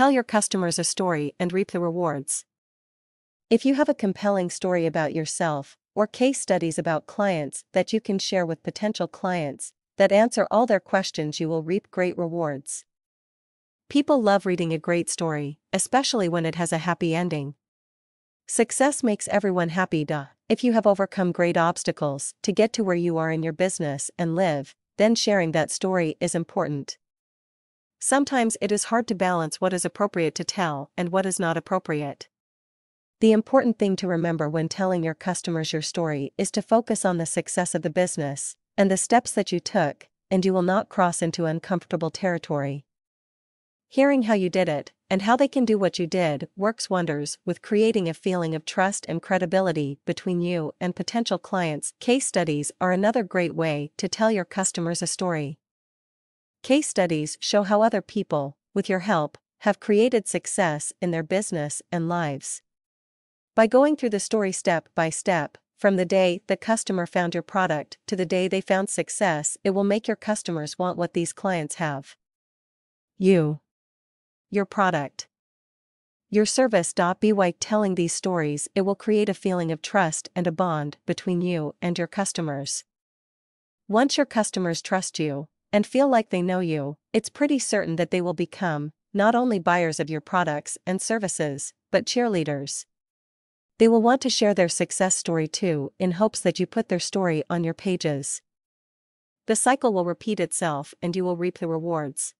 Tell your customers a story and reap the rewards. If you have a compelling story about yourself, or case studies about clients that you can share with potential clients that answer all their questions, you will reap great rewards. People love reading a great story, especially when it has a happy ending. Success makes everyone happy, duh. If you have overcome great obstacles to get to where you are in your business and live, then sharing that story is important. Sometimes it is hard to balance what is appropriate to tell and what is not appropriate. The important thing to remember when telling your customers your story is to focus on the success of the business and the steps that you took, and you will not cross into uncomfortable territory. Hearing how you did it, and how they can do what you did, works wonders with creating a feeling of trust and credibility between you and potential clients. Case studies are another great way to tell your customers a story. Case studies show how other people, with your help, have created success in their business and lives. By going through the story step by step, from the day the customer found your product to the day they found success, it will make your customers want what these clients have. You. Your product. Your service. By telling these stories, it will create a feeling of trust and a bond between you and your customers. Once your customers trust you, and feel like they know you, it's pretty certain that they will become not only buyers of your products and services, but cheerleaders. They will want to share their success story too, in hopes that you put their story on your pages. The cycle will repeat itself and you will reap the rewards.